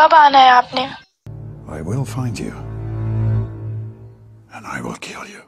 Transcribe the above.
कब आना है आपने I will find you. And I will kill you.